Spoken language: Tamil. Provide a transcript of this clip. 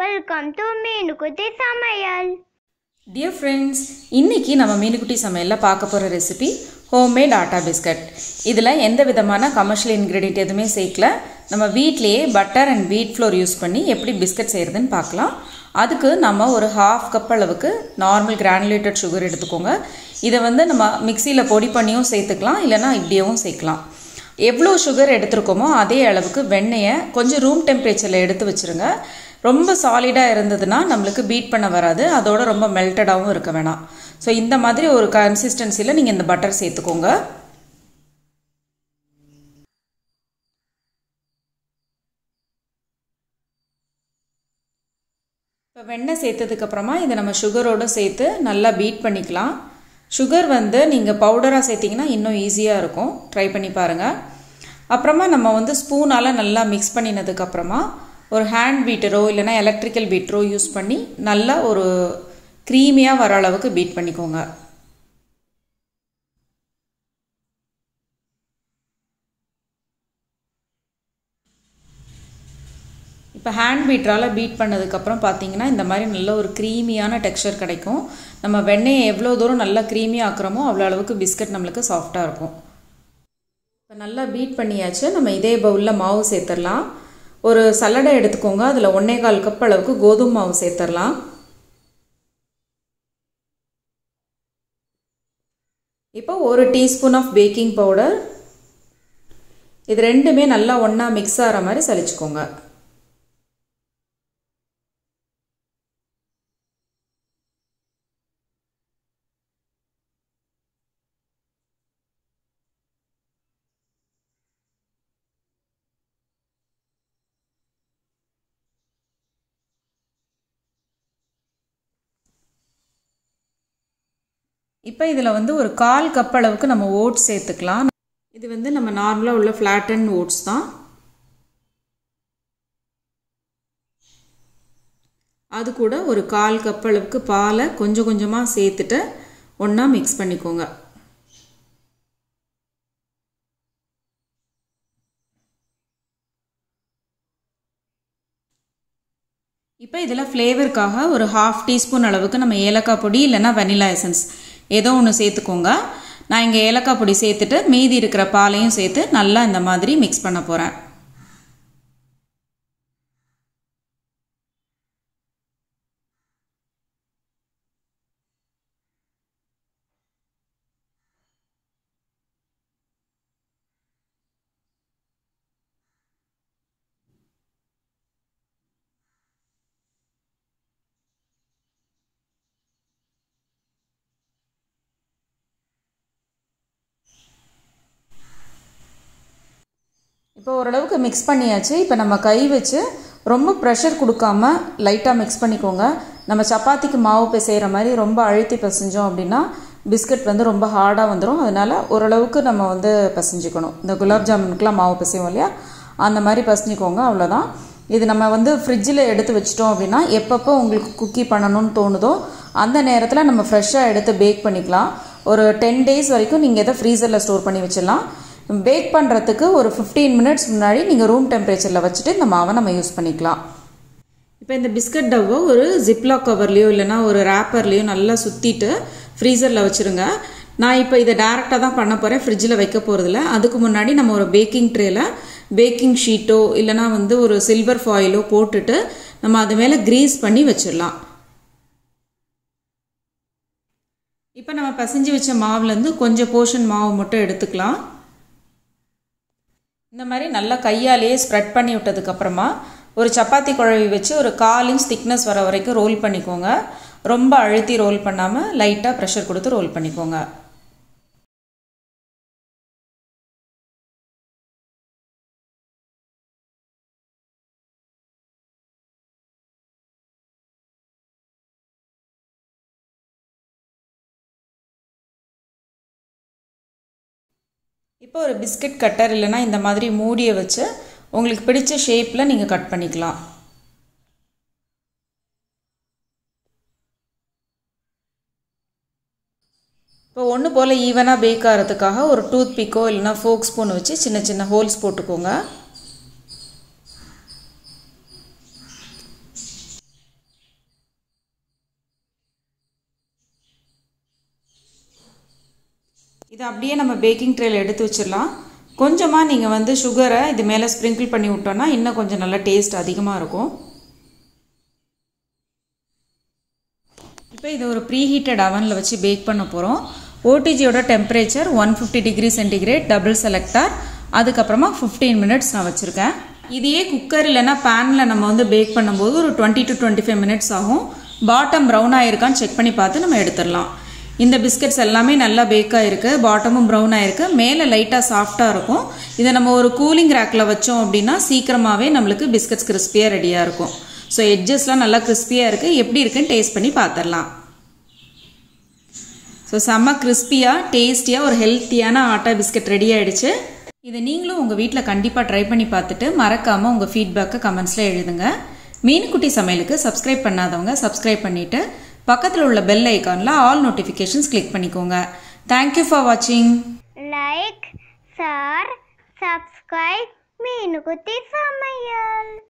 வெல்கம் டு மீனுக்குட்டி சமையல் டியர் ஃப்ரெண்ட்ஸ் இன்றைக்கி நம்ம மீனுக்குட்டி சமையலில் பார்க்க போகிற ரெசிபி ஹோம்மேட் ஆட்டா பிஸ்கட் இதில் எந்த விதமான கமர்ஷியல் இன்க்ரீடியன்ட் எதுவுமே சேர்க்கல. நம்ம வீட்லேயே butter and wheat flour use பண்ணி எப்படி பிஸ்கட் செய்கிறதுன்னு பார்க்கலாம். அதுக்கு நம்ம ஒரு ஹாஃப் கப் அளவுக்கு நார்மல் கிரானுலேட்டட் சுகர் எடுத்துக்கோங்க. இதை வந்து நம்ம மிக்சியில் பொடி பண்ணியும் சேர்த்துக்கலாம் இல்லைனா இப்படியவும் சேர்க்கலாம். எவ்வளோ சுகர் எடுத்திருக்கோமோ அதே அளவுக்கு வெண்ணெயை கொஞ்சம் ரூம் டெம்பரேச்சரில் எடுத்து வச்சுருங்க. ரொம்ப சாலிடாக இருந்ததுன்னா நம்மளுக்கு பீட் பண்ண வராது. அதோட ரொம்ப மெல்டடாகவும் இருக்க வேணாம். ஸோ இந்த மாதிரி ஒரு கன்சிஸ்டன்சியில் நீங்கள் இந்த பட்டர் சேர்த்துக்கோங்க. இப்போ வெண்ணெய் சேர்த்ததுக்கப்புறமா இதை நம்ம சுகரோடு சேர்த்து நல்லா பீட் பண்ணிக்கலாம். சுகர் வந்து நீங்கள் பவுடராக சேர்த்திங்கன்னா இன்னும் ஈஸியாக இருக்கும். ட்ரை பண்ணி பாருங்கள் அப்புறமா நம்ம வந்து ஸ்பூனால் நல்லா மிக்ஸ் பண்ணினதுக்கப்புறமா ஒரு ஹேண்ட் பீட்டரோ இல்லைனா எலக்ட்ரிக்கல் பீட்டரோ யூஸ் பண்ணி நல்லா ஒரு க்ரீமியாக வர அளவுக்கு பீட் பண்ணிக்கோங்க. இப்போ ஹேண்ட் பீட்டரால் பீட் பண்ணதுக்கப்புறம் பார்த்தீங்கன்னா இந்த மாதிரி நல்ல ஒரு க்ரீமியான டெக்ஸ்சர் கிடைக்கும். நம்ம வெண்ணெயை எவ்வளோ தூரம் நல்லா க்ரீமியாக ஆக்குறோமோ அவ்வளோ அளவுக்கு பிஸ்கட் நம்மளுக்கு சாஃப்டாக இருக்கும். இப்போ நல்லா பீட் பண்ணியாச்சு. நம்ம இதே பவுலில் மாவு சேர்த்துடலாம். ஒரு சல்லடை எடுத்துக்கோங்க. அதில் ஒன்றே கால் கப் அளவுக்கு கோதுமை மாவு சேர்த்துடலாம் இப்போ ஒரு டீஸ்பூன் ஆஃப் பேக்கிங் பவுடர். இது ரெண்டுமே நல்லா ஒன்றா மிக்ஸ் ஆகிற மாதிரி சலிச்சுக்கோங்க. இப்போ இதில் வந்து ஒரு கால் கப் அளவுக்கு நம்ம ஓட்ஸ் சேர்த்துக்கலாம். இது வந்து நம்ம நார்மலாக உள்ள ஃப்ளாட்டன் ஓட்ஸ் தான். அது கூட ஒரு கால் கப் அளவுக்கு பாலை கொஞ்சம் கொஞ்சமாக சேர்த்துட்டு ஒன்றா மிக்ஸ் பண்ணிக்கோங்க. இப்போ இதில் ஃப்ளேவருக்காக ஒரு ஹாஃப் டீஸ்பூன் அளவுக்கு நம்ம ஏலக்காய் பொடி இல்லைன்னா வெனிலா எசன்ஸ் ஏதோ ஒன்று சேர்த்துக்கோங்க. நான் இங்கே ஏலக்காய் பொடி சேர்த்துட்டு மீதி இருக்கிற பாலையும் சேர்த்து நல்லா இந்த மாதிரி மிக்ஸ் பண்ண போகிறேன் இப்போ ஓரளவுக்கு மிக்ஸ் பண்ணியாச்சு. இப்போ நம்ம கை வச்சு ரொம்ப ப்ரெஷர் கொடுக்காம லைட்டாக மிக்ஸ் பண்ணிக்கோங்க. நம்ம சப்பாத்திக்கு மாவு பிசைகிற மாதிரி ரொம்ப அழுத்தி பிசைஞ்சோம் அப்படின்னா பிஸ்கட் வந்து ரொம்ப ஹார்டாக வந்துடும் அதனால் ஓரளவுக்கு நம்ம வந்து பிசைஞ்சிக்கணும். இந்த குலாப் ஜாமுனுக்குலாம் மாவு பிசைவோம் இல்லையா? அந்த மாதிரி பசஞ்சிக்கோங்க. அவ்வளோதான் இது நம்ம வந்து ஃப்ரிட்ஜில் எடுத்து வச்சிட்டோம் அப்படின்னா எப்பப்போ உங்களுக்கு குக்கி பண்ணணும்னு தோணுதோ அந்த நேரத்தில் நம்ம ஃப்ரெஷ்ஷாக எடுத்து பேக் பண்ணிக்கலாம். ஒரு டென் டேஸ் வரைக்கும் நீங்கள் இதை ஃப்ரீசரில் ஸ்டோர் பண்ணி வச்சிடலாம். பேக் பண்ணுறதுக்கு ஒரு ஃபிஃப்டீன் மினிட்ஸ் முன்னாடி நீங்கள் ரூம் டெம்பரேச்சரில் வச்சுட்டு இந்த மாவை நம்ம யூஸ் பண்ணிக்கலாம். இப்போ இந்த பிஸ்கட் டவ்வை ஒரு ஜிப்லாக் கவர்லேயோ இல்லைனா ஒரு ரேப்பர்லேயோ நல்லா சுற்றிட்டு ஃப்ரீசரில் வச்சுருங்க. நான் இப்போ இதை டேரெக்டாக தான் பண்ண போகிறேன் ஃப்ரிட்ஜில் வைக்க போகிறதில்ல அதுக்கு முன்னாடி நம்ம ஒரு பேக்கிங் ட்ரேயில் பேக்கிங் ஷீட்டோ இல்லைனா வந்து ஒரு சில்வர் ஃபாயிலோ போட்டுட்டு நம்ம அது மேலே க்ரீஸ் பண்ணி வச்சிடலாம். இப்போ நம்ம பசைஞ்சு வச்ச மாவுலேருந்து கொஞ்சம் போர்ஷன் மாவு மட்டும் எடுத்துக்கலாம். இந்த மாதிரி நல்லா கையாலேயே ஸ்ப்ரெட் பண்ணி விட்டதுக்கப்புறமா ஒரு சப்பாத்தி குழவி வச்சு ஒரு கால் இன்ச் திக்னஸ் வர வரைக்கும் ரோல் பண்ணிக்கோங்க. ரொம்ப அழுத்தி ரோல் பண்ணாமல் லைட்டாக ப்ரெஷர் கொடுத்து ரோல் பண்ணிக்கோங்க. இப்போ ஒரு பிஸ்கட் கட்டர் இல்லைனா இந்த மாதிரி மூடியை வச்சு உங்களுக்கு பிடிச்ச ஷேப்பில் நீங்கள் கட் பண்ணிக்கலாம். இப்போ ஒன்று போல் ஈவனாக பேக் ஆகிறதுக்காக ஒரு டூத் பிக்கோ இல்லைனா ஃபோக் ஸ்பூன் வச்சு சின்ன சின்ன ஹோல்ஸ் போட்டுக்கோங்க. இதை அப்படியே நம்ம பேக்கிங் ட்ரேயில் எடுத்து வச்சிடலாம். கொஞ்சமாக நீங்கள் வந்து சுகரை இது மேலே ஸ்ப்ரிங்கிள் பண்ணி விட்டோன்னா இன்னும் கொஞ்சம் நல்லா டேஸ்ட் அதிகமாக இருக்கும். இப்போ இதை ஒரு ப்ரீ ஹீட்டட் அவனில் வச்சு பேக் பண்ண போகிறோம் ஓடிஜியோட temperature one fifty degree centigrade double selector அதுக்கப்புறமா ஃபிஃப்டீன் மினிட்ஸ் நான் வச்சுருக்கேன். இதையே குக்கர் இல்லைனா பேனில் நம்ம வந்து பேக் பண்ணும்போது ஒரு twenty to twenty five minutes ஆகும். பாட்டம் ப்ரௌன் ஆயிருக்கான்னு செக் பண்ணி பார்த்து நம்ம எடுத்துடலாம். இந்த பிஸ்கட்ஸ் எல்லாமே நல்லா பேக்காக இருக்குது பாட்டமும் ப்ரௌன் ஆகிருக்கு மேலே லைட்டாக சாஃப்டாக இருக்கும். இதை நம்ம ஒரு கூலிங் ரேக்கில் வச்சோம் அப்படின்னா சீக்கிரமாகவே நம்மளுக்கு பிஸ்கட்ஸ் கிறிஸ்பியாக ரெடியாக இருக்கும். ஸோ எட்ஜஸ்லாம் நல்லா கிறிஸ்பியாக இருக்குது எப்படி இருக்குன்னு டேஸ்ட் பண்ணி பார்த்துடலாம். ஸோ செம்ம கிறிஸ்பியாக டேஸ்டியாக ஒரு ஹெல்த்தியான ஆட்டா பிஸ்கட் ரெடி ஆகிடுச்சு இதை நீங்களும் உங்கள் வீட்டில் கண்டிப்பாக ட்ரை பண்ணி பார்த்துட்டு மறக்காமல் உங்கள் ஃபீட்பேக்கை கமெண்ட்ஸில் எழுதுங்க. மீனுக்குட்டி சமையலுக்கு சப்ஸ்கிரைப் பண்ணாதவங்க சப்ஸ்கிரைப் பண்ணிவிட்டு பக்கத்தில் உள்ள பெல் ஐக்கானில் ஆல் நோட்டிஃபிகேஷன்ஸ் கிளிக் பண்ணிக்கோங்க தேங்க்யூ ஃபார் வாட்சிங் like share subscribe Meenukkuthi Samayal.